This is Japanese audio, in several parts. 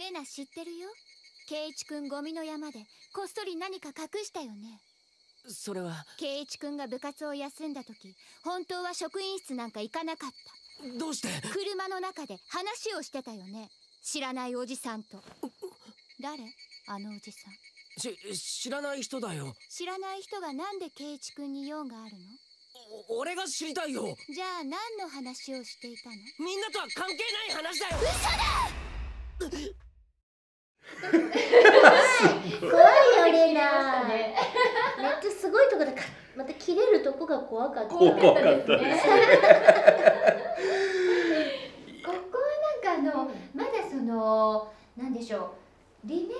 レナ知ってるよ？圭一くんゴミの山でこっそり何か隠したよね？それは。圭一くんが部活を休んだ時本当は職員室なんか行かなかった。どうして？車の中で話をしてたよね？知らないおじさんと。誰？あのおじさん。し知らない人だよ。知らない人がなんで圭一くんに用があるの？お俺が知りたいよ。じゃあ何の話をしていたの？みんなとは関係ない話だよ。怖いよレナめっちゃすごいとこでかまた切れるとこが怖かった。怖かった。ですここはなんかあの、まだそのなんでしょうリメイク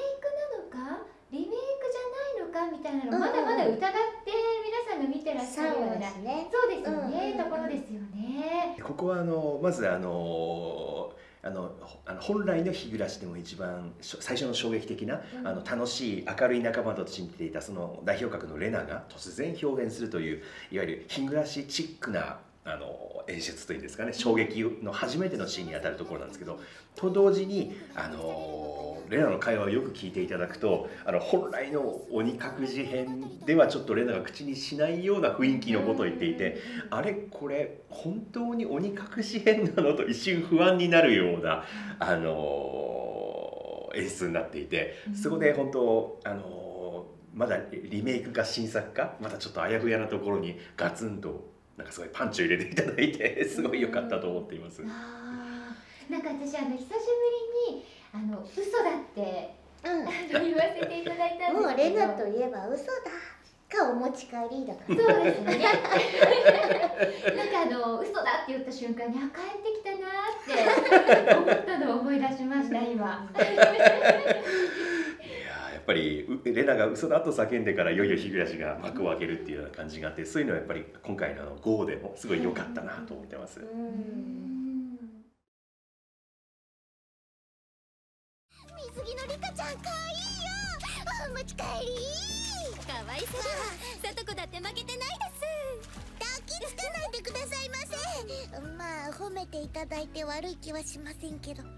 なのかリメイクじゃないのかみたいなのうんうんまだまだ疑って皆さんが見てらっしゃるような、ですねそうですよね、うんうんうん。ところですよね。ここはあのまずあのあのほあの本来の日暮らしでも一番最初の衝撃的な、うん。あの楽しい明るい仲間と信じていたその代表格のレナが突然表現するといういわゆる日暮らしチックなあの演出というんですかね衝撃の初めてのシーンに当たるところなんですけどと同時にあのレナの会話をよく聞いていただくとあの本来の鬼隠し編ではちょっとレナが口にしないような雰囲気のことを言っていてあれこれ本当に鬼隠し編なのと一瞬不安になるような、あのー演出になっていてそこで本当、あのーまだリメイクか新作かまだちょっとあやふやなところにガツンとなんかすごいパンチを入れていただいてすごい良かったと思っています。あーなんか私あの久しぶりにあの嘘だってうあの言わせていただいたんんもうレですけど。ナといえば嘘だかお持ち帰りだからそうですね。なんかあの嘘だって言った瞬間にあ帰ってきたなーって思ったのを思い出しました今。いやーやっぱりうレナが嘘だと叫んでからいよいよ日暮が幕を開けるっていうような感じがあってそういうのはやっぱり今回の GO でもすごい良かったなと思ってます。うん水着のリカちゃんかわいいよ。お持ち帰り。かわいそう。ださとこだって負けてないです。抱きつかないでくださいませまあ褒めていただいて悪い気はしませんけど。楽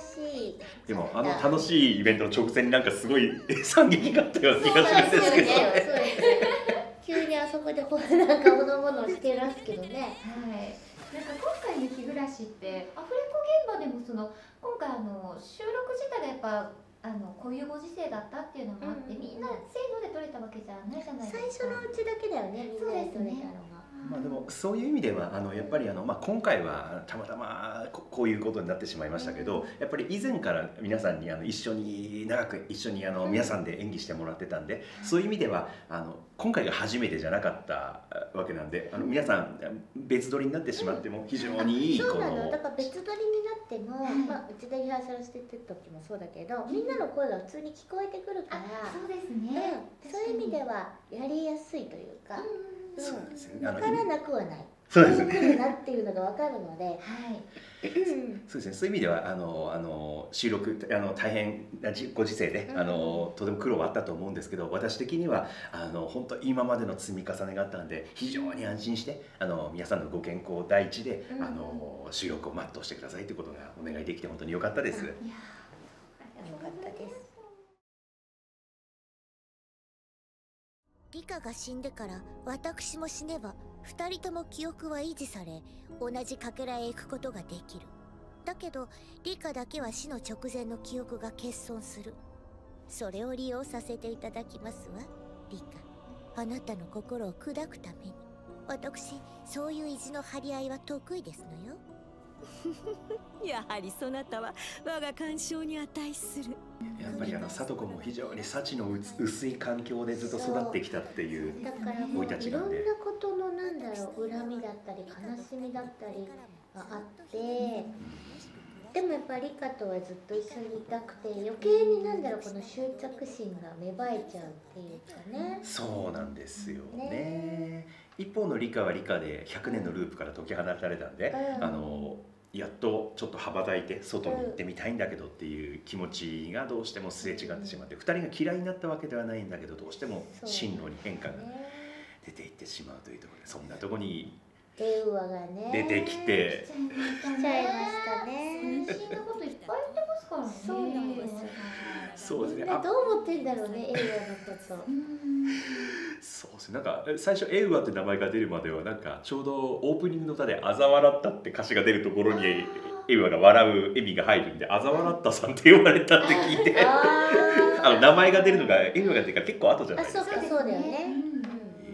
しい。でもあの楽しいイベントの直前になんかすごい惨劇があったような気がするんですけど。そうです急にあそこでほなんかほのぼのしてますけどね。はい。なんか今回の日暮らしってアフレコ現場でもその今回あの収録自体がやっぱあのこういうご時世だったっていうのもあって、うんみんなせーので撮れたわけじゃないじゃない最ですか。初のうちだけだよねみんなで撮れたのがまあでもそういう意味ではあのやっぱりあの、まあ、今回はたまたまここういうことになってしまいましたけど、やっぱり以前から皆さんにあの一緒に長く一緒にあのうん。皆さんで演技してもらってたんで、そういう意味ではあの今回が初めてじゃなかったわけなんであの皆さん別撮りになってしまっても非常にいいこそうなの。のだから別撮りになっても、はいまあ、うちでリハーサルしてる時もそうだけどみんなの声が普通に聞こえてくるからあ、そうですうん。ね。そういう意味ではやりやすいというか、うんそうですね。あの分からなくはない。そうですね。なっていうのが分かるので、はい。そうですね、そういう意味ではあのあの収録あの大変なじご時世で、うん。あのとても苦労はあったと思うんですけど私的にはあの本当今までの積み重ねがあったので非常に安心してあの皆さんのご健康第一で、うん。あの収録を全うしてくださいということがお願いできて本当に良かったです。いやよかったですリカが死んでから私も死ねば二人とも記憶は維持され同じかけらへ行くことができる。だけどリカだけは死の直前の記憶が欠損する。それを利用させていただきますわリカ。あなたの心を砕くために。私そういう意地の張り合いは得意ですのよ。やはりそなたは我が干渉に値する。やっぱりあの聡子も非常に幸の薄薄い環境でずっと育ってきたっていうだからもう生い立ちいろんなことのなんだろう恨みだったり悲しみだったりがあってでもやっぱりリカとはずっと一緒にいたくて余計になんだろうこの執着心が芽生えちゃうっていうかね。そうなんですよね。ね。一方の理科は理科で100年のループから解き放たれたんで、うん。あのやっとちょっと羽ばたいて外に行ってみたいんだけどっていう気持ちがどうしてもすれ違ってしまって2人が嫌いになったわけではないんだけどどうしても進路に変化がね出ていってしまうというところでそんなところに電話がね出てきて。来ちゃいましたね。来ちゃいましたね妊娠のこといっぱい言ってますからね。そうな。んですよそうですね。どう思ってんだろうね 映画のこと。そうですね。なんか最初「エウア」って名前が出るまではなんかちょうどオープニングの歌で「あざ笑った」って歌詞が出るところにエウアが笑う笑みが入るんで「あざ笑ったさん」って呼ばれたって聞いて。あ あの名前が出るのがエウアが出るから結構後じゃないですか。そうかそうだよね。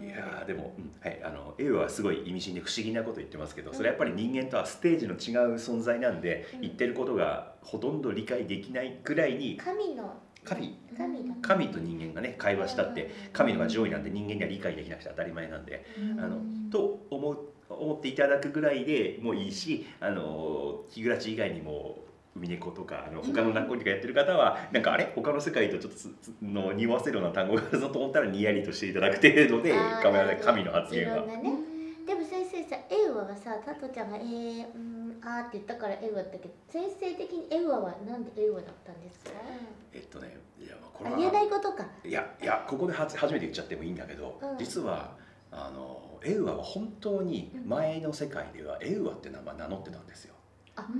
いやーでも、うんはい、あのエウアはすごい意味深で不思議なこと言ってますけどそれやっぱり人間とはステージの違う存在なんで、うん。言ってることがほとんど理解できないくらいに神の神？神と人間がね会話したって神のが上位なんで人間には理解できなくて当たり前なんであのと思う思っていただくぐらいでもういいしあの日暮以外にも海猫とかあの他の学校とかやってる方はなんかあれ？他の世界とちょっとの匂わせるような単語があるぞと思ったらにやりとしていただく程度で神の発言は。でも先生さエウアがさタトちゃんが「えー、うんあー」って言ったからエウアだったけど先生的にエウアはなんでエウアだったんですか？えっとねいやまあこれあ言えなはいことか。いやいやここで初初めて言っちゃってもいいんだけど、うん。実はあのエウアは本当に前の世界ではエウアって名前名乗ってたんですよ。あ本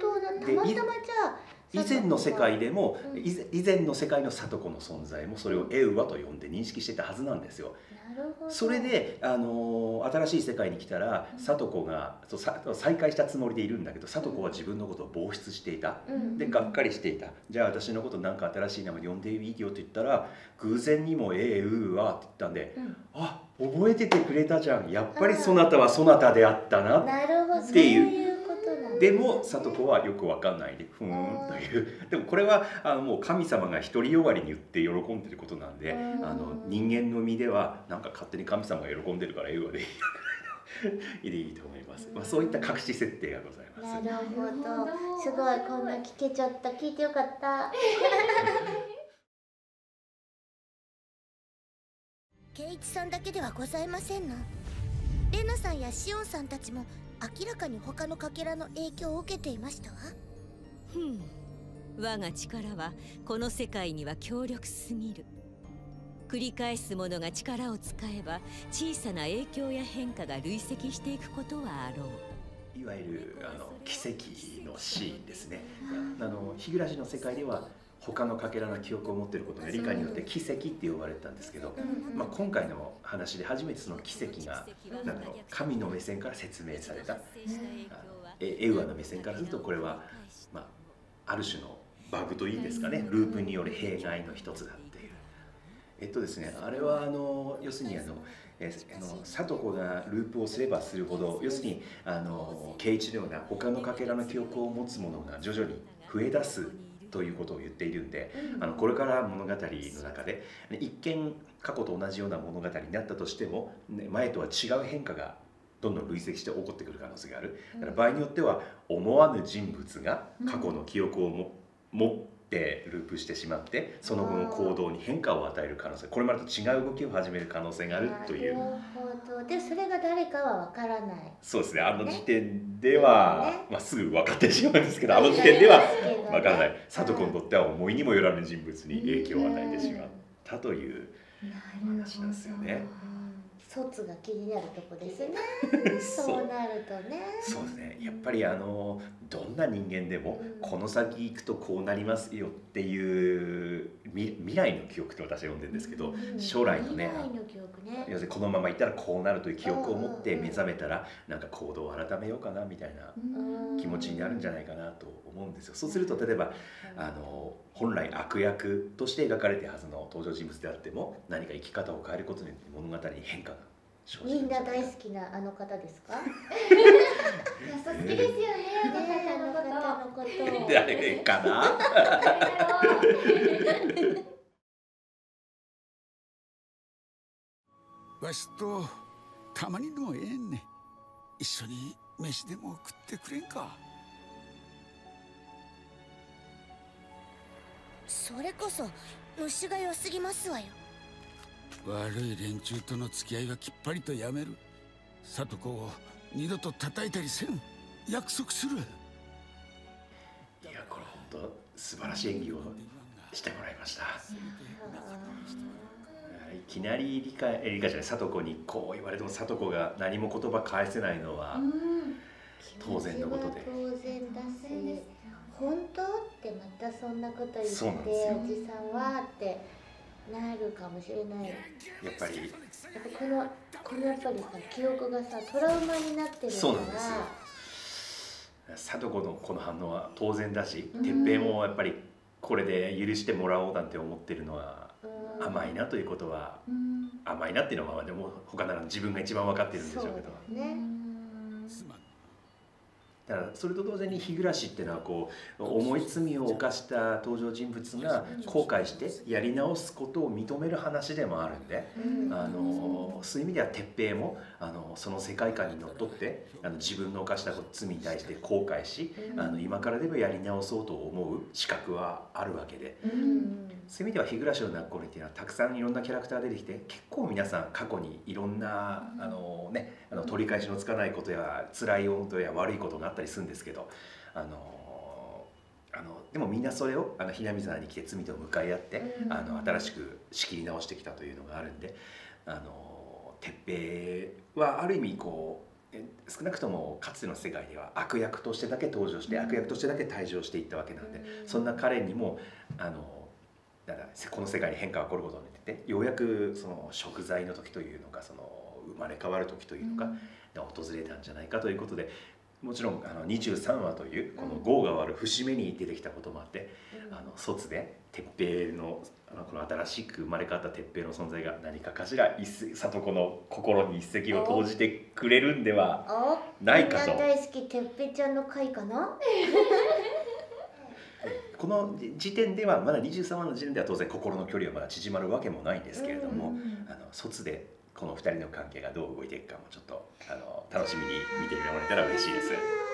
当だ。たでまたまじゃあ以前の世界でも、うん以前の世界の里子の存在もそれをエウアと呼んで認識してたはずなんですよ。なるほど。それで、あのー新しい世界に来たら里子がそうさ再会したつもりでいるんだけど里子は自分のことを防湿していた。うん。でがっかりしていた。じゃあ私のことなんか新しい名前で呼んでいい？よって言ったら偶然にも「ええうーわ」って言ったんでうん「あ覚えててくれたじゃん。やっぱりそなたはそなたであったな」っていうでも里子はよくわかんないでふーんという。でもこれはあのもう神様が独りよがりに言って喜んでることなんでうん。あの人間の身ではなんか勝手に神様が喜んでるからええわでいい。で いいと思います、まあ、そういった隠し設定がございます。なるほど。すごいこんな聞けちゃった。聞いてよかった。圭一さんだけではございませんの。レナさんやシオンさんたちも明らかに他のかけらの影響を受けていましたわ。ふん。我が力はこの世界には強力すぎる。繰り返すものが力を使えば小さな影響や変化が累積していくことはあろう。いわゆるあの奇跡のシーンですね。あの日暮の世界では他のかけらの記憶を持っていることが理解によって奇跡って呼ばれてたんですけど、まあ、今回の話で初めてその奇跡。がなんだろう神の目線から説明されたえエウアの目線からするとこれは、まあ、ある種のバグといいですかねループによる弊害の一つだっていう。えっとですねあれはあの要するにあのえあの里子がループをすればするほど要するにあの圭一のような他のかけらの記憶を持つものが徐々に増え出すということを言っているんであのこれから物語の中でね一見過去と同じような物語になったとしても、ね、前とは違う変化がどんどん累積して起こってくる可能性がある。だから場合によっては思わぬ人物が過去の記憶をも持ってループしてしまってその後の行動に変化を与える可能性これまでと違う動きを始める可能性があるという。なるほど。でそれが誰かはわからない。そうですね。あの時点では、ね。まあ、すぐ分かってしまうんですけどあの時点では分分からない。里子にとっては思いにもよらぬ人物に影響を与えてしまったという話なんですよね。卒が気になるとこですね。そ そううなるとね。そうですね。やっぱりあのどんな人間でもうん。この先行くとこうなりますよっていう未未来の記憶って私は呼んでるんですけどうん。将来のね未来の記憶ね。要するにこのままいったらこうなるという記憶を持って目覚めたらなんか行動を改めようかなみたいな気持ちになるんじゃないかなと思うんですよ。そうすると例えばあの本来悪役として描かれてるはずの登場人物であっても何か生き方を変えることによって物語に変化がみんな大好好きなあの方ですか？優しいですよねねあの方方のこと。を誰かな？わしとたまにでもええんね。一緒に飯でも食ってくれんか。それこそ虫が良すぎますわよ悪い連中との付き合いはきっぱりとやめる。里子を二度と叩いたりせん。約束する。いやこれ本当素晴らしい演技をしてもらいました。いきなり理解え理解じゃない里子にこう言われても里子が何も言葉返せないのは、当然のことで。当然だし本当ってまたそんなこと言っておじさんはってなるかもしれない。やっぱり。やっぱこのこのやっぱりさ記憶がさトラウマになってるから。そうなんですよ。貞子のこの反応は当然だしうん。哲平もやっぱりこれで許してもらおうなんて思ってるのはうん。甘いなということはうん。甘いなっていうのはまあでも他なら自分が一番分かってるんでしょうけど。そうだねだからそれと同時に日暮っていうのはこう重い罪を犯した登場人物が後悔してやり直すことを認める話でもあるんでうん。あのそういう意味では哲平もあのその世界観にのっとってあの自分の犯した罪に対して後悔しうん。あの今からでもやり直そうと思う資格はあるわけで。うん。そういう意味では日暮の泣く頃っていうのはたくさんいろんなキャラクター出てきて結構皆さん過去にいろんなあの、ね、あの取り返しのつかないことや辛いことや悪いことがあったりするんですけどあのあのでもみんなそれをあのひなみ沢に来て罪と向かい合ってうん。あの新しく仕切り直してきたというのがあるんであの哲平はある意味こうえ少なくともかつての世界では悪役としてだけ登場して悪役としてだけ退場していったわけなんでそんな彼にもあのだからこの世界に変化が起こることによってようやくその食材の時というのかその生まれ変わる時というのが訪れたんじゃないかということでもちろんあの23話というこの業が割る節目に出てきたこともあってあの卒で鉄平のあのこの新しく生まれ変わった鉄平の存在が何かかしら一石里子の心に一石を投じてくれるんではおないかと。大好きてっぺちゃんの回かな？この時点ではまだ23話の時点では当然心の距離はまだ縮まるわけもないんですけれども、あの卒でこの2人の関係がどう動いていくかもちょっとあの楽しみに見てもらえたら嬉しいです。